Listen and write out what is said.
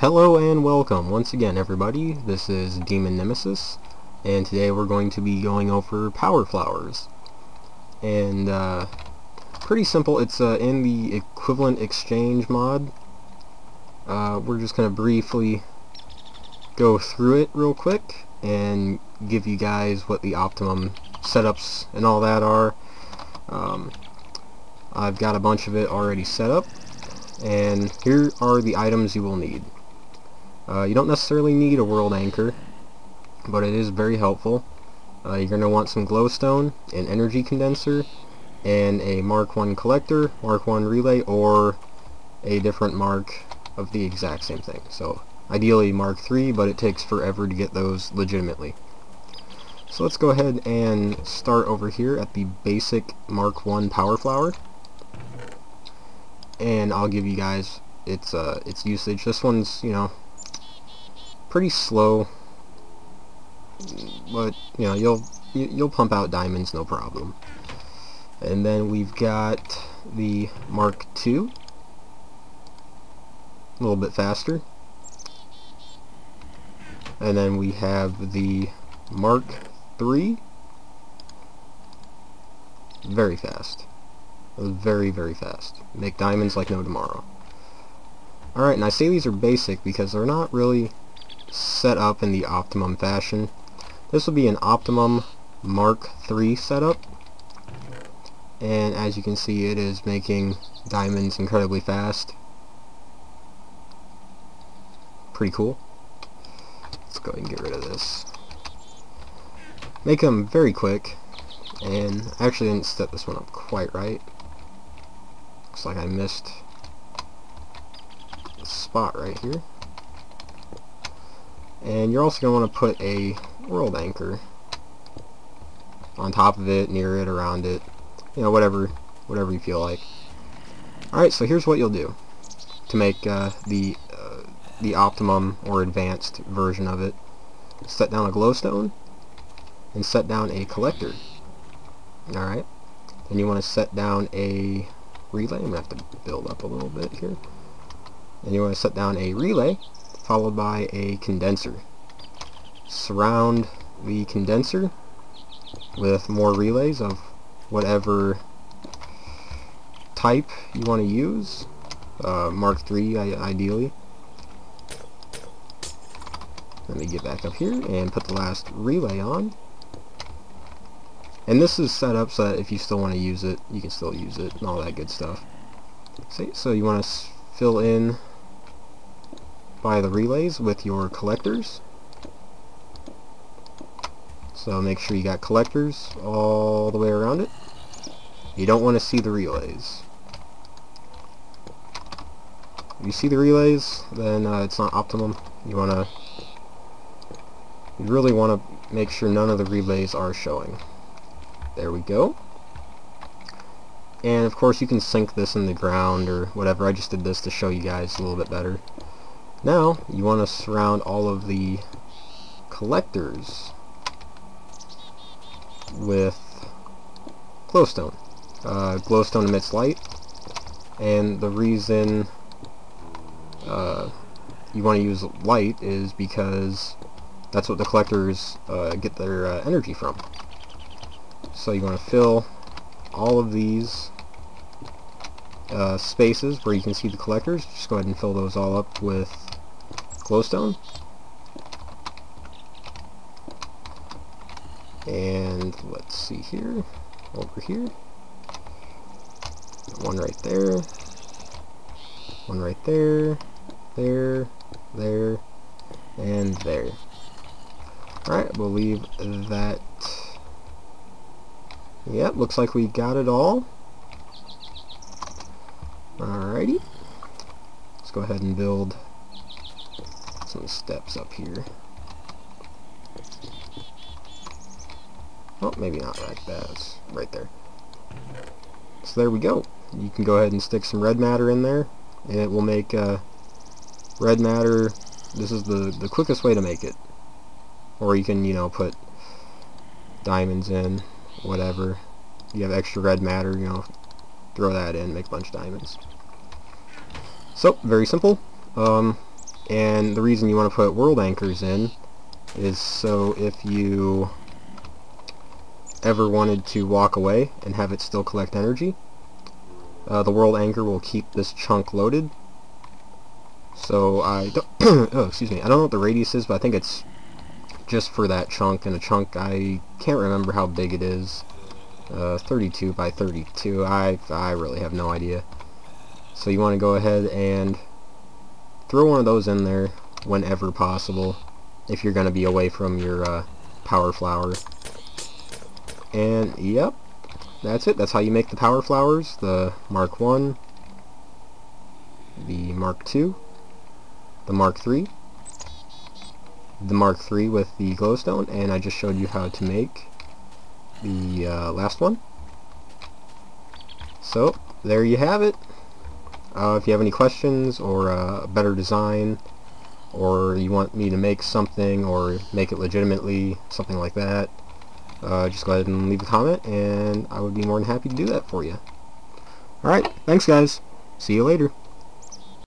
Hello and welcome once again everybody, this is Demon Nemesis and today we're going to be going over power flowers. And uh, pretty simple, it's uh, in the equivalent exchange mod. Uh, we're just going to briefly go through it real quick and give you guys what the optimum setups and all that are. Um, I've got a bunch of it already set up and here are the items you will need uh, you don't necessarily need a world anchor, but it is very helpful. Uh, you're going to want some glowstone, an energy condenser, and a Mark 1 collector, Mark 1 relay, or a different mark of the exact same thing. So ideally Mark 3, but it takes forever to get those legitimately. So let's go ahead and start over here at the basic Mark 1 power flower. And I'll give you guys its uh, its usage. This one's, you know, pretty slow, but you know you'll you'll pump out diamonds no problem. And then we've got the Mark II, a little bit faster. And then we have the Mark III, very fast. Very, very fast. Make diamonds like no tomorrow. Alright, and I say these are basic because they're not really set up in the optimum fashion. This will be an optimum Mark III setup and as you can see it is making diamonds incredibly fast. Pretty cool. Let's go ahead and get rid of this. Make them very quick and I actually didn't set this one up quite right. Looks like I missed spot right here. And you're also going to want to put a world anchor on top of it, near it, around it, you know, whatever, whatever you feel like. Alright, so here's what you'll do to make uh, the uh, the optimum or advanced version of it. Set down a glowstone and set down a collector. Alright, then you want to set down a relay. I'm going to have to build up a little bit here. And you want to set down a relay followed by a condenser. Surround the condenser with more relays of whatever type you want to use. Uh, Mark III ideally. Let me get back up here and put the last relay on. And this is set up so that if you still want to use it, you can still use it and all that good stuff. See, so you want to fill in by the relays with your collectors. So make sure you got collectors all the way around it. You don't want to see the relays. If you see the relays, then uh, it's not optimum. You want to you really want to make sure none of the relays are showing. There we go. And of course you can sink this in the ground or whatever. I just did this to show you guys a little bit better. Now, you want to surround all of the collectors with glowstone. Uh, glowstone emits light, and the reason uh, you want to use light is because that's what the collectors uh, get their uh, energy from. So you want to fill all of these uh, spaces where you can see the collectors. Just go ahead and fill those all up with glowstone. And let's see here, over here. One right there. One right there. There. There. And there. Alright, we'll leave that. Yep, looks like we got it all. Alrighty. Let's go ahead and build some steps up here. Oh, maybe not like that. It's right there. So there we go. You can go ahead and stick some red matter in there, and it will make uh, red matter. This is the the quickest way to make it. Or you can, you know, put diamonds in, whatever. You have extra red matter, you know, throw that in, make a bunch of diamonds. So, very simple. Um, And the reason you want to put world anchors in is so if you ever wanted to walk away and have it still collect energy, uh, the world anchor will keep this chunk loaded. So I don't, oh excuse me, I don't know what the radius is, but I think it's just for that chunk, and a chunk I can't remember how big it is. Uh, 32 by 32. I I really have no idea. So you want to go ahead and throw one of those in there whenever possible if you're going to be away from your uh, power flower. And yep, that's it. That's how you make the power flowers. The Mark 1, the Mark 2, the Mark 3, the Mark 3 with the glowstone, and I just showed you how to make the uh, last one. So, there you have it. Uh, if you have any questions or uh, a better design or you want me to make something or make it legitimately, something like that, uh, just go ahead and leave a comment and I would be more than happy to do that for you. Alright, thanks guys. See you later.